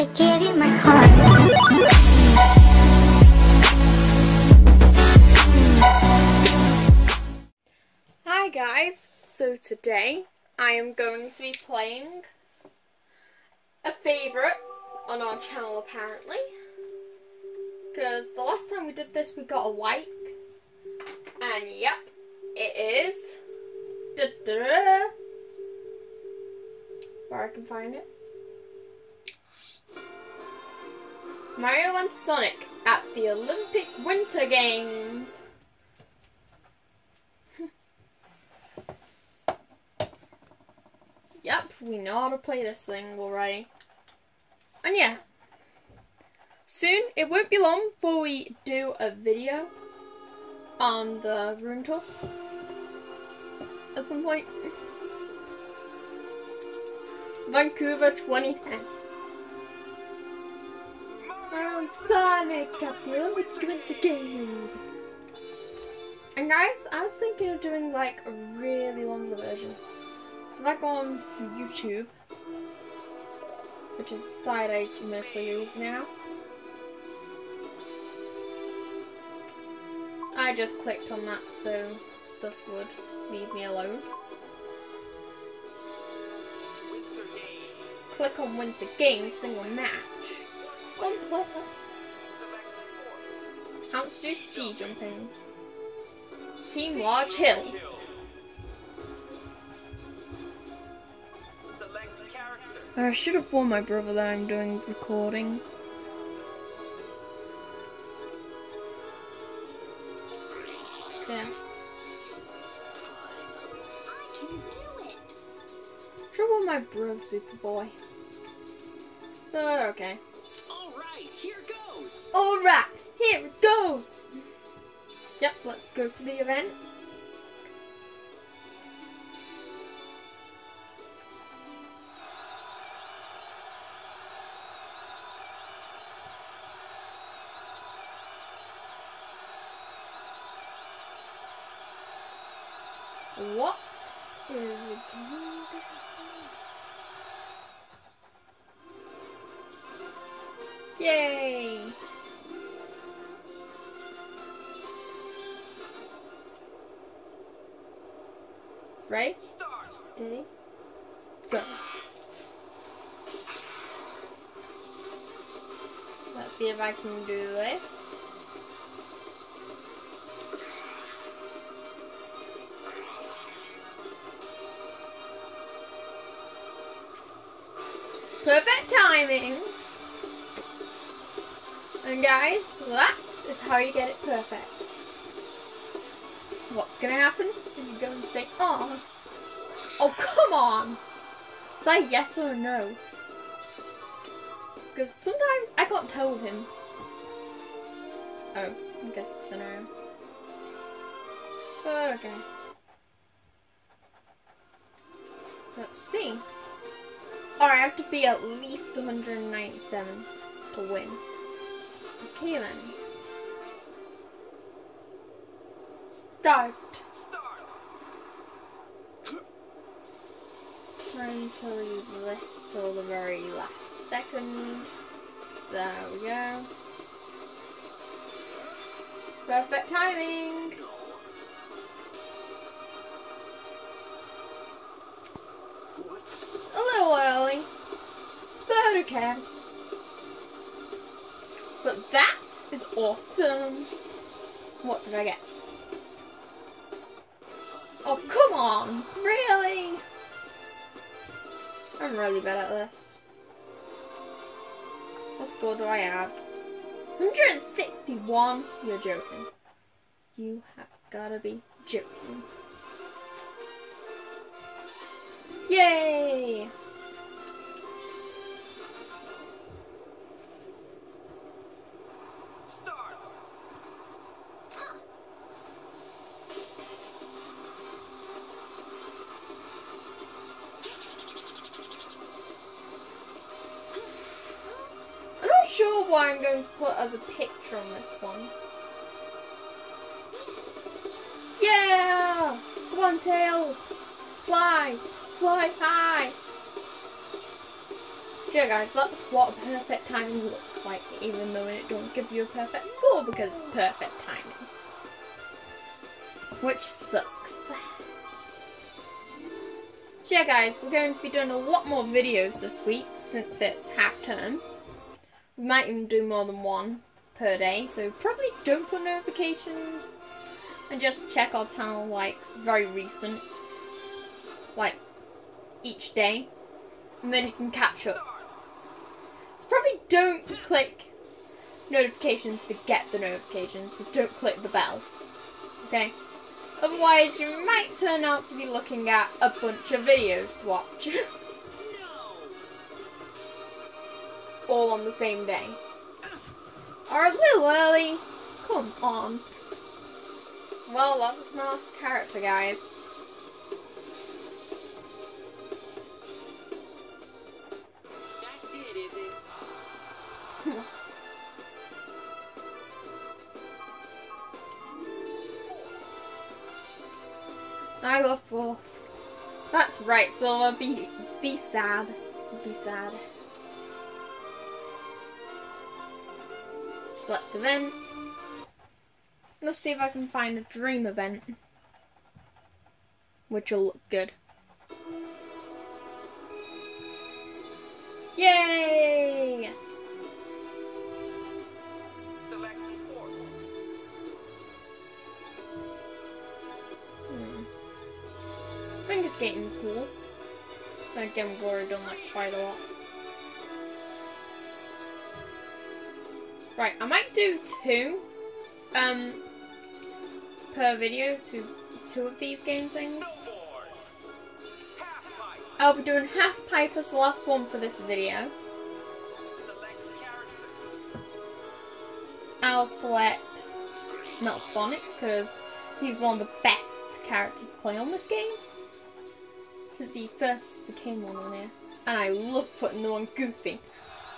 I gave you my heart. Hi guys, so today I am going to be playing a favourite on our channel apparently. Because the last time we did this we got a like. And yep, it is. Da-da-da. Where I can find it. Mario and Sonic at the Olympic Winter Games. Yep, we know how to play this thing already. And yeah. Soon, it won't be long before we do a video on the room tour. At some point. Vancouver 2010. Around Sonic at the Olympic Winter Games. And guys, I was thinking of doing like a really long version. So if I go on YouTube, which is the site I mostly use now, I just clicked on that so stuff would leave me alone. Click on Winter Games single match. Oh. How to do ski jumping. Team Large Hill. I should have warned my brother that I'm doing recording. Yeah. Warned my bro, Superboy. But okay. All right, here goes. Alright, here it goes! Yep, let's go to the event. What is going to happen? Yay! Ready? Steady. Go. Let's see if I can do this. Perfect timing. And guys, that is how you get it perfect. What's gonna happen is you're to say, oh, oh come on. Say yes or no. Because sometimes I can't tell with him. Oh, I guess it's a no. Oh, okay. Let's see. Oh, I have to be at least 197 to win. Then. Start. Start. Trying to leave this till the very last second. There we go. Perfect timing. A little early. But who cares? But that is awesome. What did I get? Oh, come on. Really? I'm really bad at this. What score do I have? 161? You're joking. You have gotta be joking. Yay! Not sure why I'm going to put as a picture on this one. Yeah! Come on, Tails! Fly! Fly high! So yeah guys, that's what perfect timing looks like, even though it don't give you a perfect score because it's perfect timing. Which sucks. So yeah guys, we're going to be doing a lot more videos this week since it's half term. We might even do more than one per day, so probably don't put notifications and just check our channel like very recent, like each day, and then you can catch up. So probably don't click notifications to get the notifications, so don't click the bell. Okay? Otherwise you might turn out to be looking at a bunch of videos to watch. All on the same day. Or a little early. Come on. Well, that was my last character, guys. That's it, is it? I go fourth. That's right, Silver. Be be sad. Be sad. Select event. Let's see if I can find a dream event. Which will look good. Yay! Select sport. Hmm. Figure skating's cool. Then again, we've already done that quite a lot. Right, I might do two, um, per video, two, two of these game things. I'll be doing half pipe as the last one for this video. I'll select not Sonic because he's one of the best characters to play on this game since he first became one on here, and I love putting the one Goofy.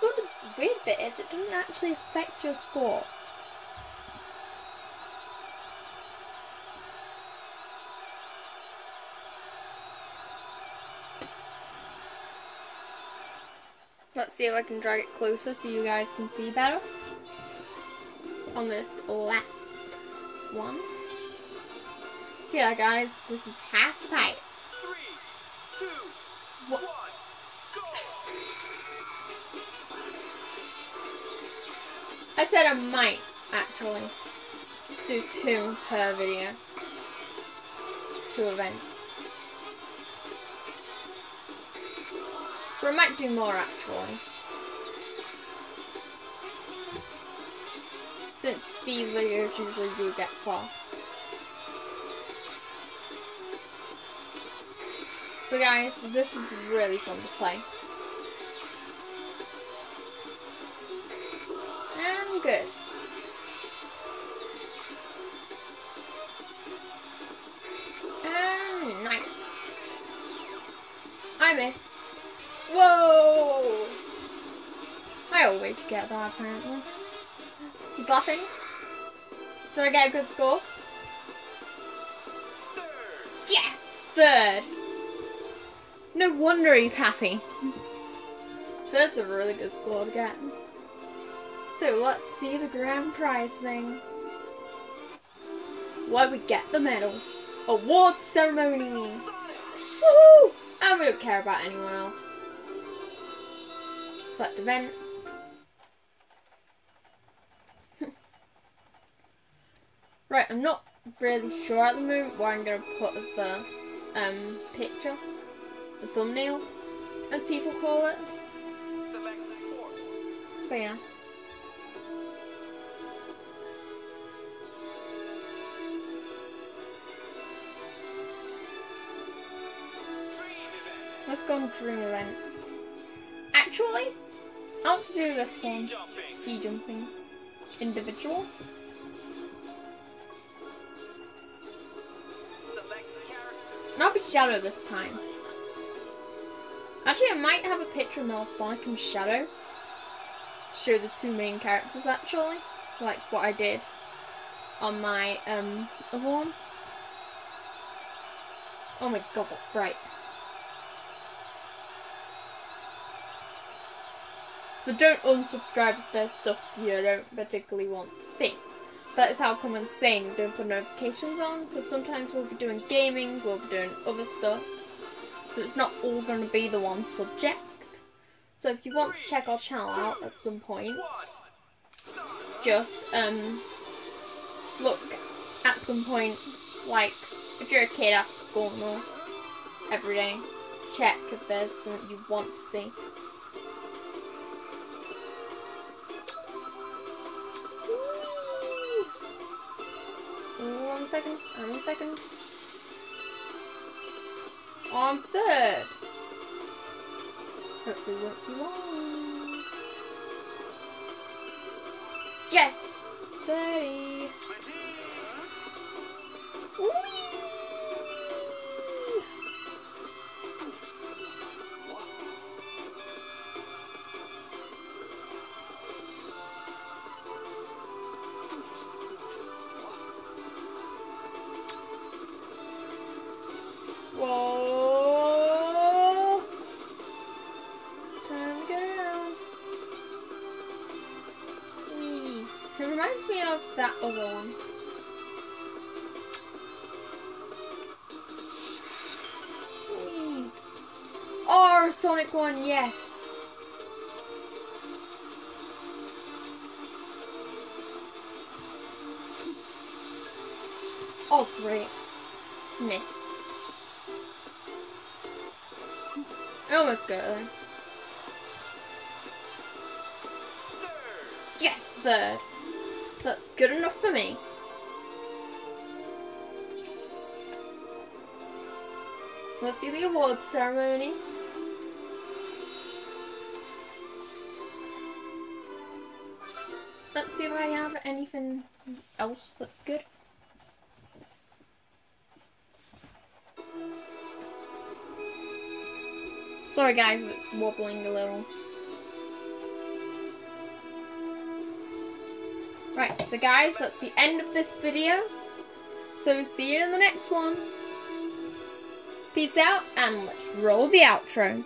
But the weird bit is it doesn't actually affect your score. Let's see if I can drag it closer so you guys can see better on this last one. So yeah, guys, this is half the pipe. Three, two, one, I said I might actually do two per video. Two events. I might do more actually. Since these videos usually do get far. So guys, this is really fun to play. Get that apparently. He's laughing. Did I get a good score? Third. Yes! Third. No wonder he's happy. Third's a really good score to get. So let's see the grand prize thing. Why we get the medal. Award ceremony. Woohoo! And we don't care about anyone else. Select event. Right, I'm not really sure at the moment what I'm going to put as the um, picture, the thumbnail, as people call it. But yeah. Let's go on dream events. Actually, I want to do this one. Ski jumping. Individual. Be Shadow this time. Actually, I might have a picture of Mel Sonic and Shadow. To show the two main characters, actually. Like what I did on my um, other one. Oh my god, that's bright. So don't unsubscribe if there's stuff you don't particularly want to see. That is how come saying don't put notifications on because sometimes we'll be doing gaming, we'll be doing other stuff. So it's not all going to be the one subject. So if you want to check our channel out at some point, just um look at some point, like if you're a kid after school or every day, check if there's something you want to see. Second, one second. On third. Hopefully won't be long. Yes! 30. Whee! That other one. Whee! Oh, Sonic one, yes. Oh, great. Miss. I almost got it there. Yes, third. That's good enough for me. Let's do the awards ceremony. Let's see if I have anything else that's good. Sorry guys if it's wobbling a little. Right, so guys, that's the end of this video. So see you in the next one. Peace out, and let's roll the outro.